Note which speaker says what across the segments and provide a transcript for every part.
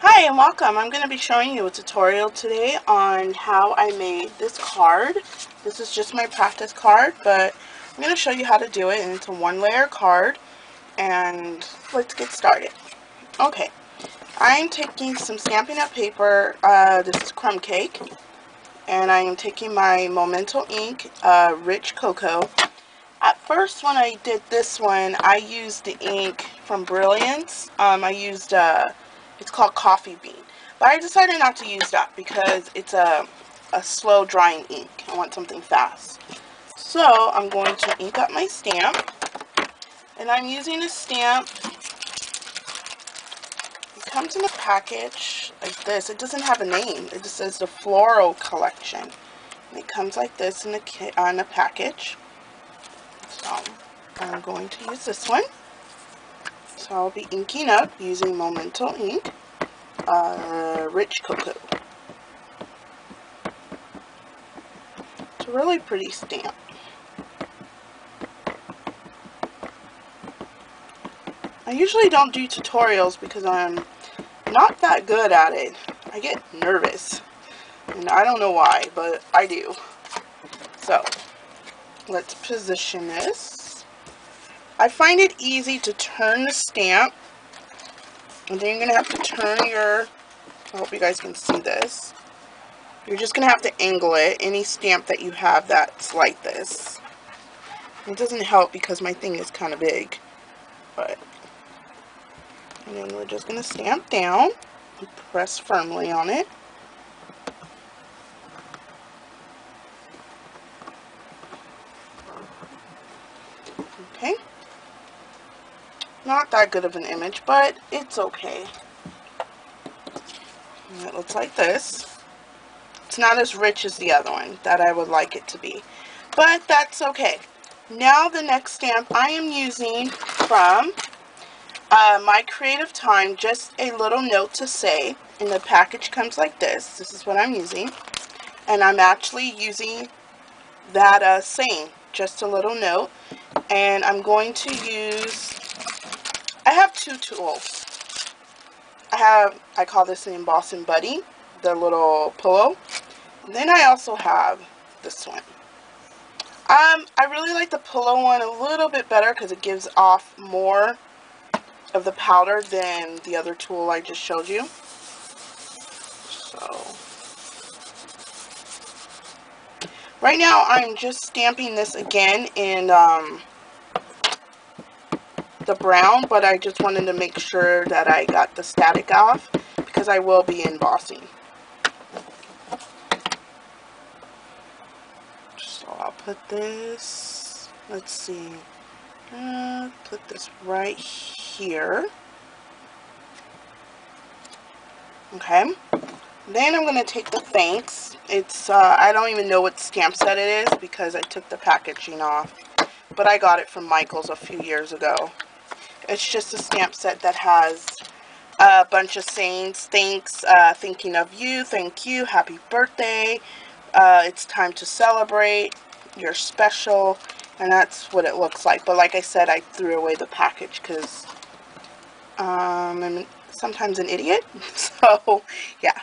Speaker 1: Hi and welcome. I'm going to be showing you a tutorial today on how I made this card. This is just my practice card, but I'm going to show you how to do it and it's a one layer card and let's get started. Okay, I'm taking some Stampin' Up! paper, uh, this is crumb cake, and I am taking my Memento ink, uh, Rich Cocoa. At first when I did this one, I used the ink from Brilliance. Um, I used uh, it's called Coffee Bean. But I decided not to use that because it's a, a slow drying ink. I want something fast. So I'm going to ink up my stamp. And I'm using a stamp. It comes in a package like this. It doesn't have a name. It just says the Floral Collection. And it comes like this in a, on a package. So I'm going to use this one. So I'll be inking up using Memento ink, uh, Rich Cocoa. It's a really pretty stamp. I usually don't do tutorials because I'm not that good at it. I get nervous. And I don't know why, but I do. So, let's position this. I find it easy to turn the stamp. And then you're going to have to turn your, I hope you guys can see this. You're just going to have to angle it, any stamp that you have that's like this. It doesn't help because my thing is kind of big. But, and then we're just going to stamp down and press firmly on it. Okay. Not that good of an image, but it's okay. And it looks like this. It's not as rich as the other one that I would like it to be. But that's okay. Now the next stamp I am using from uh, My Creative Time, just a little note to say. And the package comes like this. This is what I'm using. And I'm actually using that uh, same, just a little note. And I'm going to use I have two tools. I have, I call this the embossing buddy, the little pillow. And then I also have this one. Um, I really like the pillow one a little bit better because it gives off more of the powder than the other tool I just showed you. So, right now I'm just stamping this again in um, the brown, but I just wanted to make sure that I got the static off because I will be embossing. So I'll put this, let's see, uh, put this right here. Okay. Then I'm going to take the thanks. It's, uh, I don't even know what stamp set it is because I took the packaging off. But I got it from Michael's a few years ago. It's just a stamp set that has a bunch of sayings. Thanks, uh, thinking of you, thank you, happy birthday, uh, it's time to celebrate, you're special, and that's what it looks like. But like I said, I threw away the package because um, I'm sometimes an idiot. So, yeah.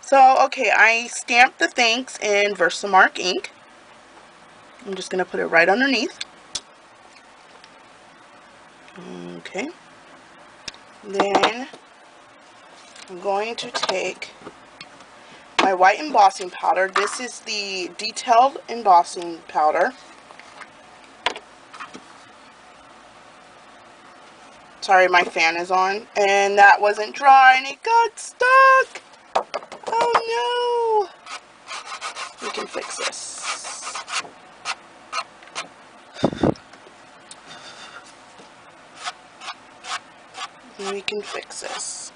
Speaker 1: So, okay, I stamped the thanks in Versamark ink. I'm just going to put it right underneath. Okay. Then I'm going to take my white embossing powder. This is the detailed embossing powder. Sorry, my fan is on. And that wasn't dry and it got stuck. Oh no. We can fix this. We can fix this.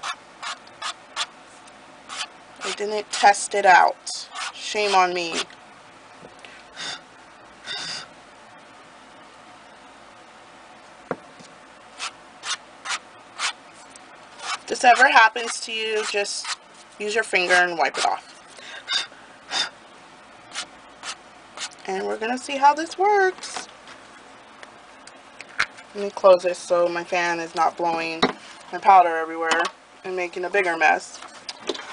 Speaker 1: I didn't test it out. Shame on me. If this ever happens to you, just use your finger and wipe it off. And we're going to see how this works. Let me close this so my fan is not blowing my powder everywhere. and making a bigger mess.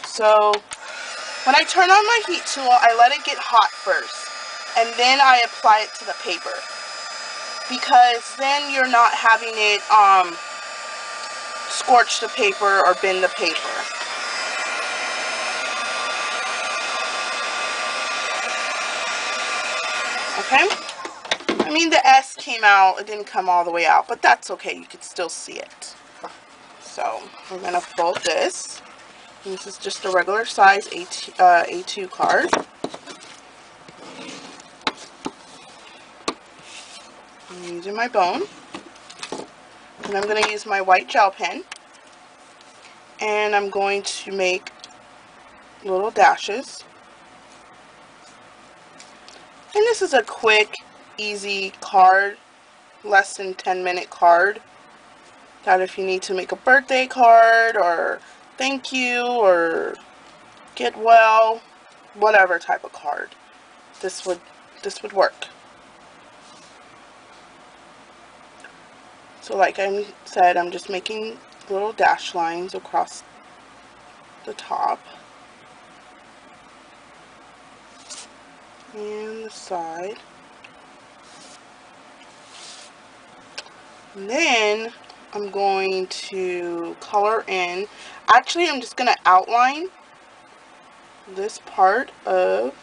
Speaker 1: So when I turn on my heat tool, I let it get hot first. And then I apply it to the paper. Because then you're not having it um, scorch the paper or bend the paper. Okay? I mean, the S came out. It didn't come all the way out, but that's okay. You can still see it. So, we're going to fold this. This is just a regular size A2, uh, A2 card. I'm using my bone. And I'm going to use my white gel pen. And I'm going to make little dashes. And this is a quick easy card, less than 10 minute card. That if you need to make a birthday card or thank you or get well, whatever type of card, this would this would work. So like I said, I'm just making little dash lines across the top and the side. And then I'm going to color in. Actually, I'm just going to outline this part of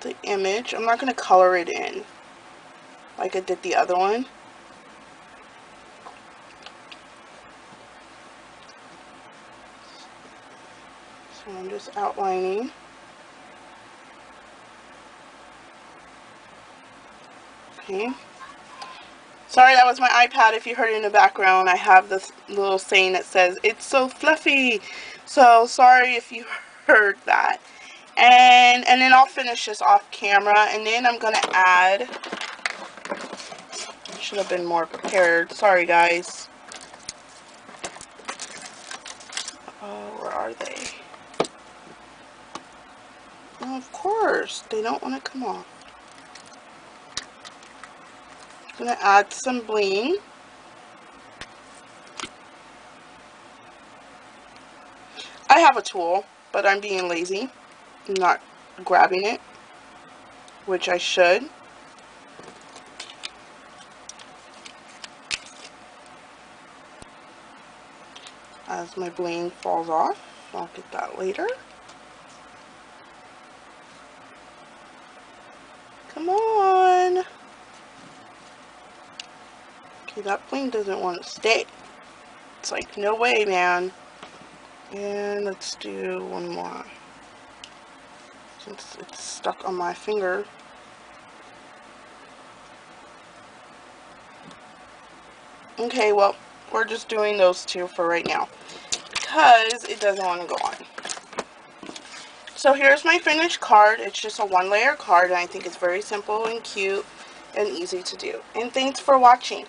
Speaker 1: the image. I'm not going to color it in like I did the other one. So I'm just outlining. Okay. Sorry, that was my iPad. If you heard it in the background, I have this little saying that says, it's so fluffy. So, sorry if you heard that. And, and then I'll finish this off camera. And then I'm going to add, should have been more prepared. Sorry, guys. Oh, where are they? Oh, of course, they don't want to come off. I'm going to add some bling. I have a tool, but I'm being lazy. I'm not grabbing it, which I should. As my bling falls off, I'll get that later. Come on. Okay, that plane doesn't want to stay. It's like, no way, man. And let's do one more. Since it's stuck on my finger. Okay, well, we're just doing those two for right now. Because it doesn't want to go on. So here's my finished card. It's just a one layer card and I think it's very simple and cute and easy to do. And thanks for watching.